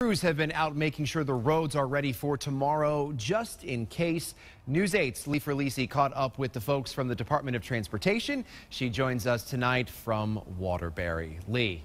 Crews have been out making sure the roads are ready for tomorrow, just in case. News 8's Lee Ferlisi caught up with the folks from the Department of Transportation. She joins us tonight from Waterbury. Lee.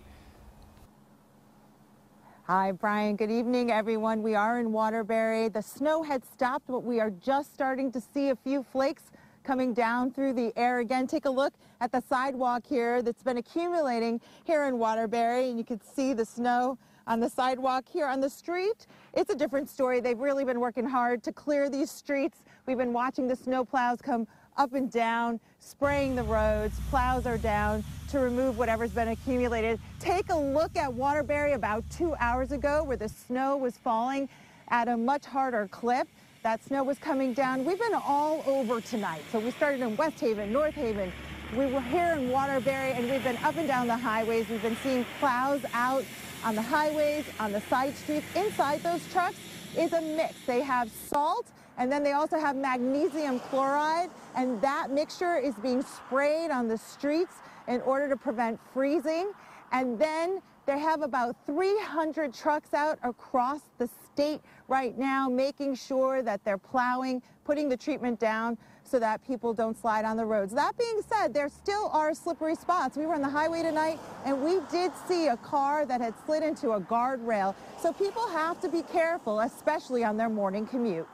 Hi, Brian. Good evening, everyone. We are in Waterbury. The snow had stopped, but we are just starting to see a few flakes coming down through the air again. Take a look at the sidewalk here that's been accumulating here in Waterbury, and you can see the snow on the sidewalk here on the street. It's a different story. They've really been working hard to clear these streets. We've been watching the snow plows come up and down, spraying the roads. Plows are down to remove whatever's been accumulated. Take a look at Waterbury about two hours ago where the snow was falling at a much harder clip. That snow was coming down. We've been all over tonight. So we started in West Haven, North Haven. We were here in Waterbury and we've been up and down the highways. We've been seeing plows out on the highways, on the side streets. Inside those trucks is a mix. They have salt and then they also have magnesium chloride and that mixture is being sprayed on the streets in order to prevent freezing. And then they have about 300 trucks out across the state right now, making sure that they're plowing, putting the treatment down so that people don't slide on the roads. That being said, there still are slippery spots. We were on the highway tonight and we did see a car that had slid into a guardrail. So people have to be careful, especially on their morning commute.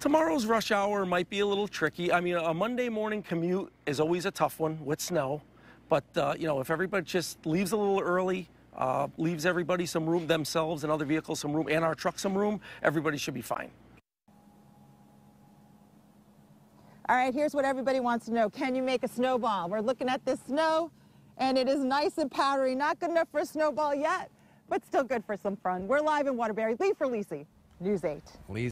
Tomorrow's rush hour might be a little tricky. I mean, a Monday morning commute is always a tough one with snow. But, uh, you know, if everybody just leaves a little early, uh, leaves everybody some room, themselves and other vehicles some room, and our truck some room, everybody should be fine. All right, here's what everybody wants to know. Can you make a snowball? We're looking at this snow, and it is nice and powdery. Not good enough for a snowball yet, but still good for some fun. We're live in Waterbury. Lee Ferlisi, News 8. Lee